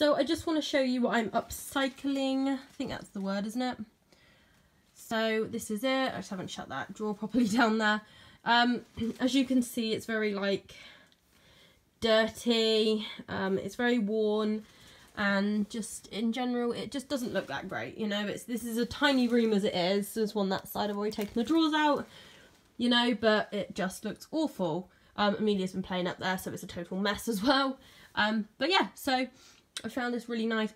So I just want to show you what I'm upcycling. I think that's the word, isn't it? So this is it. I just haven't shut that drawer properly down there. Um, as you can see, it's very like dirty. Um, it's very worn and just in general it just doesn't look that great you know it's this is a tiny room as it is there's one that side I've already taken the drawers out you know but it just looks awful um, Amelia's been playing up there so it's a total mess as well um, but yeah so I found this really nice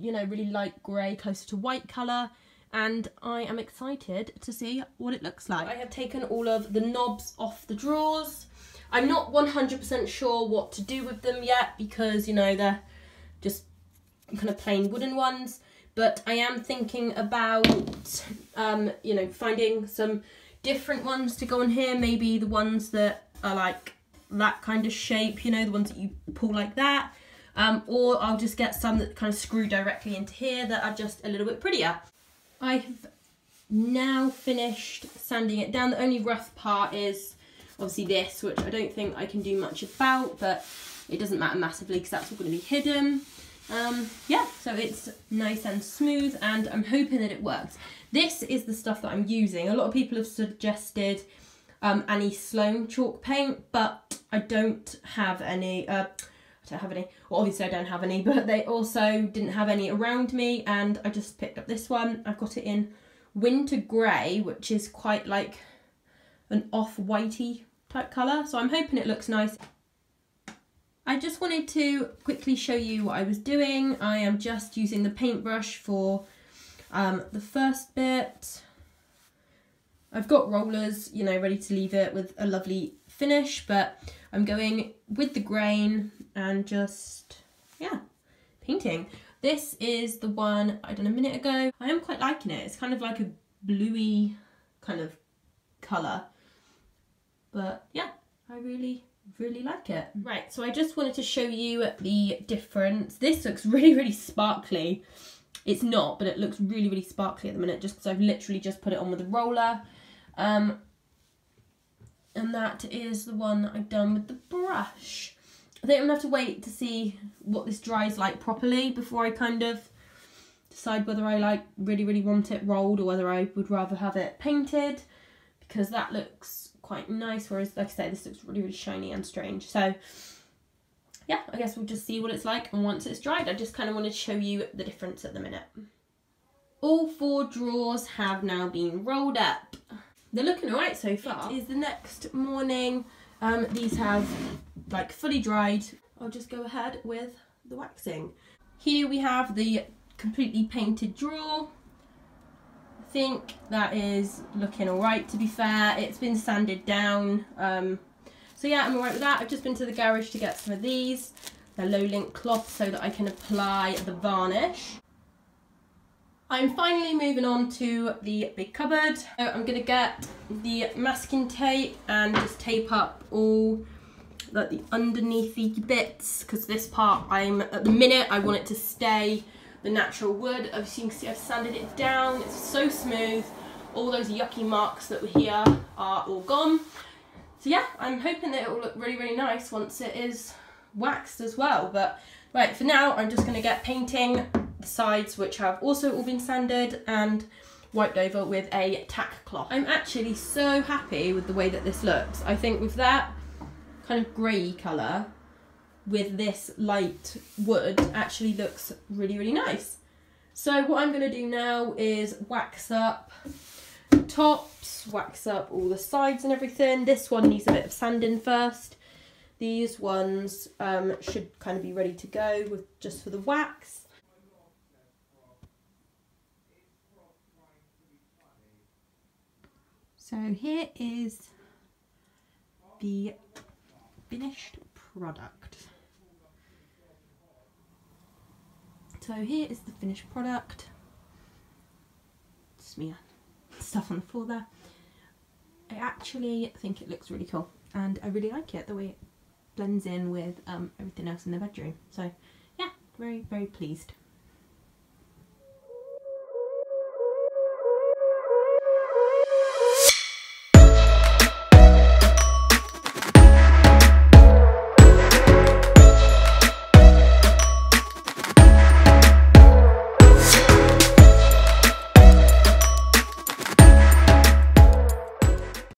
you know really light grey closer to white colour and I am excited to see what it looks like. I have taken all of the knobs off the drawers. I'm not 100% sure what to do with them yet because you know they're just kind of plain wooden ones. But I am thinking about, um, you know, finding some different ones to go on here. Maybe the ones that are like that kind of shape, you know, the ones that you pull like that. Um, or I'll just get some that kind of screw directly into here that are just a little bit prettier. I have now finished sanding it down. The only rough part is obviously this, which I don't think I can do much about, but it doesn't matter massively because that's all going to be hidden. Um, yeah, so it's nice and smooth and I'm hoping that it works. This is the stuff that I'm using. A lot of people have suggested um, Annie Sloan chalk paint, but I don't have any. Uh, Have any. Well, obviously I don't have any, but they also didn't have any around me and I just picked up this one. I've got it in Winter Grey, which is quite like an off-whitey type colour. So I'm hoping it looks nice. I just wanted to quickly show you what I was doing. I am just using the paintbrush for um, the first bit. I've got rollers, you know, ready to leave it with a lovely finish, but I'm going with the grain and just, yeah, painting. This is the one I done a minute ago. I am quite liking it. It's kind of like a bluey kind of colour. But yeah, I really really like it. Right, so I just wanted to show you the difference. This looks really, really sparkly. It's not, but it looks really, really sparkly at the minute just because I've literally just put it on with a roller. Um, and that is the one that I've done with the brush. I think I'm going to have to wait to see what this dries like properly before I kind of decide whether I like really, really want it rolled or whether I would rather have it painted because that looks quite nice, whereas, like I say, this looks really, really shiny and strange. So, yeah, I guess we'll just see what it's like. And once it's dried, I just kind of wanted to show you the difference at the minute. All four drawers have now been rolled up. They're looking alright so far. It is the next morning. Um, these have like fully dried. I'll just go ahead with the waxing. Here we have the completely painted drawer I think that is looking all right to be fair. It's been sanded down. Um, so yeah, I'm all right with that. I've just been to the garage to get some of these. They're low lint cloth so that I can apply the varnish. I'm finally moving on to the big cupboard. So I'm to get the masking tape and just tape up all like the underneathy bits because this part I'm at the minute I want it to stay the natural wood. As you can see, I've sanded it down. It's so smooth. All those yucky marks that were here are all gone. So yeah, I'm hoping that it will look really, really nice once it is waxed as well. But right, for now, I'm just to get painting the sides, which have also all been sanded and wiped over with a tack cloth. I'm actually so happy with the way that this looks. I think with that kind of grey colour, with this light wood actually looks really, really nice. So what I'm going to do now is wax up tops, wax up all the sides and everything. This one needs a bit of sanding first. These ones um, should kind of be ready to go with just for the wax. So here is the finished product. So here is the finished product. Smear stuff on the floor there. I actually think it looks really cool and I really like it the way it blends in with um, everything else in the bedroom. So yeah, very, very pleased.